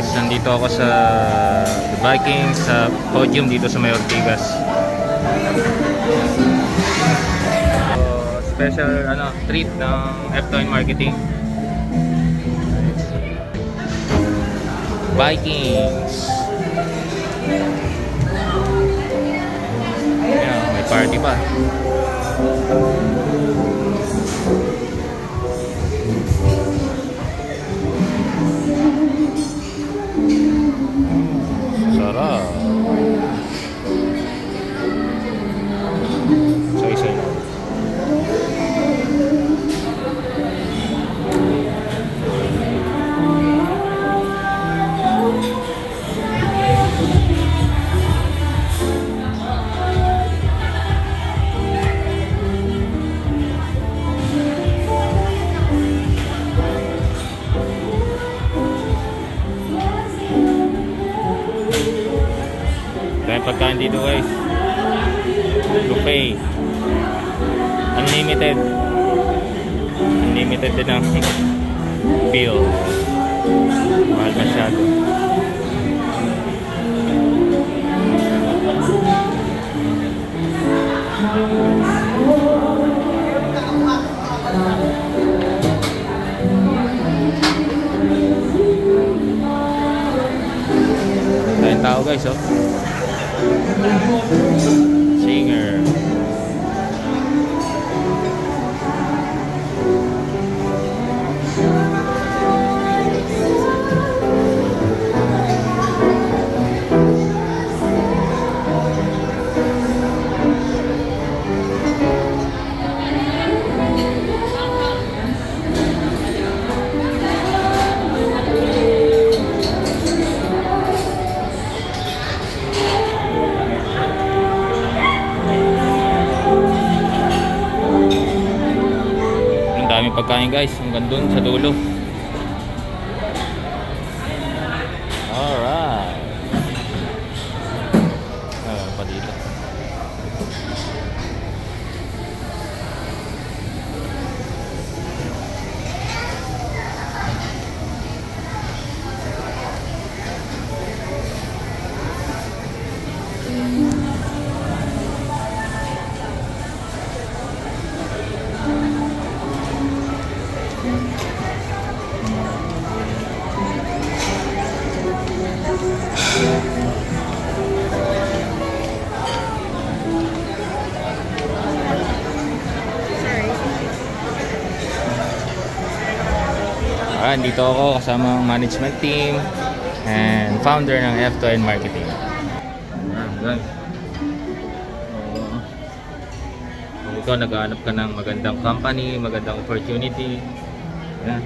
guys, nandito ako sa The Vikings sa podium dito sa May Ortigas. So, special ano, treat ng F2 Marketing. Vikings. Ayan, may party pa. Dahil pagkain dito guys. Buffet. Unlimited. Unlimited din ang bill. Mahal masyado. Tao guys oh. Thank you. Pagkain guys, hanggang dun sa dulo. Ah, dito ako kasama ang management team and founder ng F2N Marketing. Ah. Kung ikaw naghahanap ka ng magandang company, magandang opportunity, yan.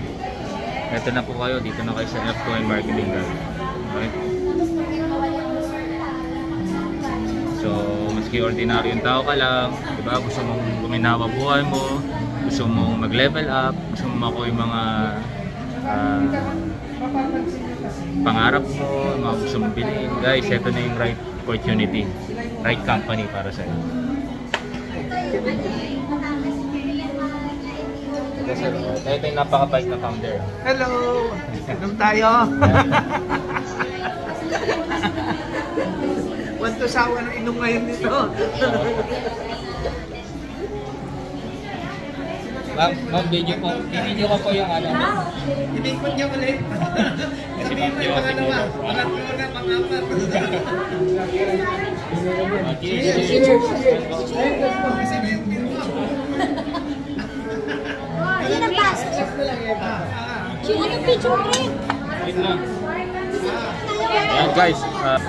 Ito na po kayo, dito na kayo sa F2N Marketing guys. Okay? So, maski ordinaryong tao ka lang, di ba? Gusto mong guminawa buhay mo, gusto mong mag-level up, gusto mong makuha yung mga ah, pangarap mo, mga gusto mong bilhin. Guys, ito na yung right opportunity, right company para sa iyo. Ito sir, ito yung napakabait na founder. Hello! Inom tayo! Want to sawa ng inom ngayon dito. Ma'am, ma'am, video po. Video ko po yung ano. Inikot niya ulit. Kasi Sige, may sige, pangalawa. sige. Pangatlo na, pangapat. Cheers! Cheers! Kasi Sino yung picture. Ayan guys, ah,